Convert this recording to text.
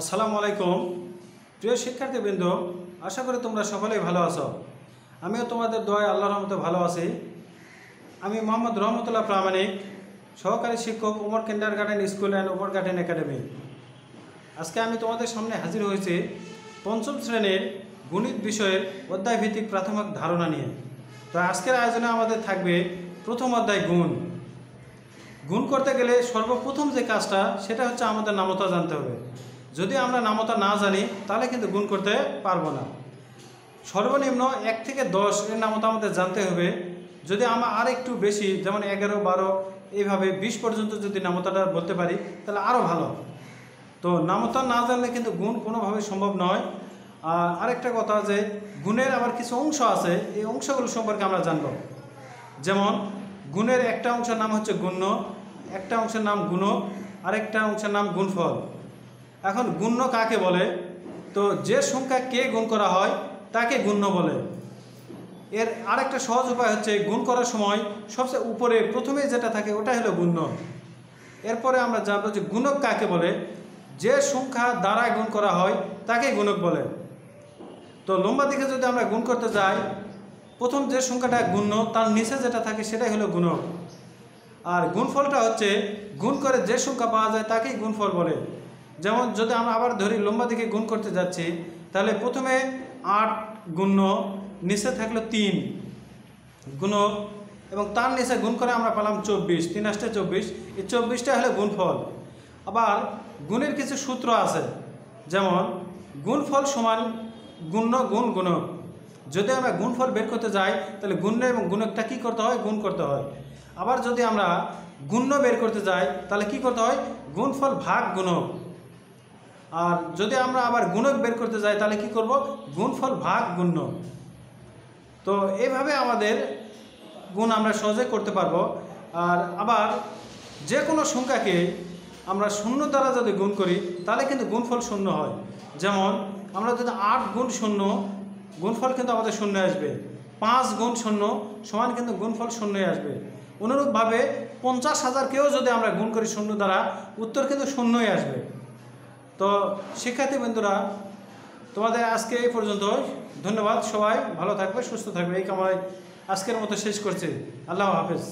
আসসালামু আলাইকুম। প্রিয় শিক্ষার্থীবৃন্দ, আশা করি তোমরা সকলেই ভালো আছো। আমিও তোমাদের দোয়ায় আল্লাহর রহমতে ভালো আছি। আমি মোহাম্মদ রহমতুল্লাহ প্রামাণিক, সহকারী শিক্ষক Umar kinder garden school and Umar garden academy. আজকে আমি তোমাদের সামনে হাজির হয়েছি পঞ্চম শ্রেণির গণিত বিষয়ের অধ্যায়ভিত্তিক প্রাথমিক ধারণা নিয়ে। তো আজকের আয়োজনে আমাদের থাকবে প্রথম অধ্যায় গুণ। গুণ করতে গেলে সর্বপ্রথম যে কাজটা, সেটা হচ্ছে আমাদের নামতা জানতে হবে। যদি আমরা নামতা না জানি, তাহলে কিন্তু গুণ করতে পারব না। সর্বনিম্ন এক থেকে দশ এর নামতা আমাদের জানতে হবে। যদি আমরা আর একটু বেশি, যেমন এগারো, বারো, এইভাবে বিশ পর্যন্ত যদি নামতাটা বলতে পারি, তাহলে আরও ভালো। তো নামতা না জানলে কিন্তু গুণ কোনোভাবেই সম্ভব নয়। আর আরেকটা কথা যে, গুণের আবার কিছু অংশ আছে, এই অংশগুলো সম্পর্কে আমরা জানব। যেমন, গুণের একটা অংশের নাম হচ্ছে গুণ্য, একটা অংশের নাম গুণক আরেকটা অংশের নাম গুণফল। এখন গুণ্য কাকে বলে? তো যে সংখ্যা কে গুণ করা হয়, তাকে গুণ্য বলে। এর আরেকটা সহজ উপায় হচ্ছে গুণ করার সময় সবচেয়ে উপরে প্রথমে যেটা থাকে ওটাই হলো গুণ্য। এরপরে আমরা জানব যে গুণক কাকে বলে? যে সংখ্যা দ্বারা গুণ করা হয়, তাকে গুণক বলে। তো লম্বা দিকে যদি আমরা গুণ করতে যাই, প্রথম যে সংখ্যাটা গুণ্য, তার নিচে যেটা থাকে সেটাই হলো গুণক। আর গুণফলটা হচ্ছে, গুণ করে যে সংখ্যা পাওয়া যায় তাকেই গুণফল বলে। যেমন যদি আমরা আবার ধরি, লম্বা দিকে গুণ করতে যাচ্ছি, তাহলে প্রথমে আট গুণ্য, নিচে থাকল তিন গুণ, এবং তার নিচে গুণ করে আমরা পেলাম চব্বিশ, তিন আসতে চব্বিশ, এই চব্বিশটা হলো গুণফল। আবার গুণের কিছু সূত্র আছে, যেমন গুণফল সমান গুণ্য গুণ গুণক। যদি আমরা গুণফল বের করতে যাই, তাহলে গুণ্য এবং গুণকটা কী করতে হয়? গুণ করতে হয়। আবার যদি আমরা গুণ্য বের করতে যাই, তাহলে কি করতে হয়? গুণফল ভাগ গুণক। আর যদি আমরা আবার গুণক বের করতে যাই, তাহলে কি করব? গুণফল ভাগ গুণ্য। তো এইভাবে আমাদের গুণ আমরা সহজে করতে পারব। আর আবার যে কোনো সংখ্যাকে আমরা শূন্য দ্বারা যদি গুণ করি, তাহলে কিন্তু গুণফল শূন্য হয়। যেমন আমরা যদি আট গুণ শূন্য, গুণফল কিন্তু আমাদের শূন্য আসবে। পাঁচ গুণ শূন্য সমান কিন্তু গুণফল শূন্যই আসবে। অনুরূপভাবে পঞ্চাশ হাজারকেও যদি আমরা গুণ করি শূন্য দ্বারা, উত্তর কিন্তু শূন্যই আসবে। তো শিক্ষার্থী বন্ধুরা, তোমাদের আজকে এই পর্যন্ত ধন্যবাদ সবাই। ভালো থাকবে, সুস্থ থাকবে। এই কামায় আজকের মতো শেষ করছে। আল্লাহ হাফেজ।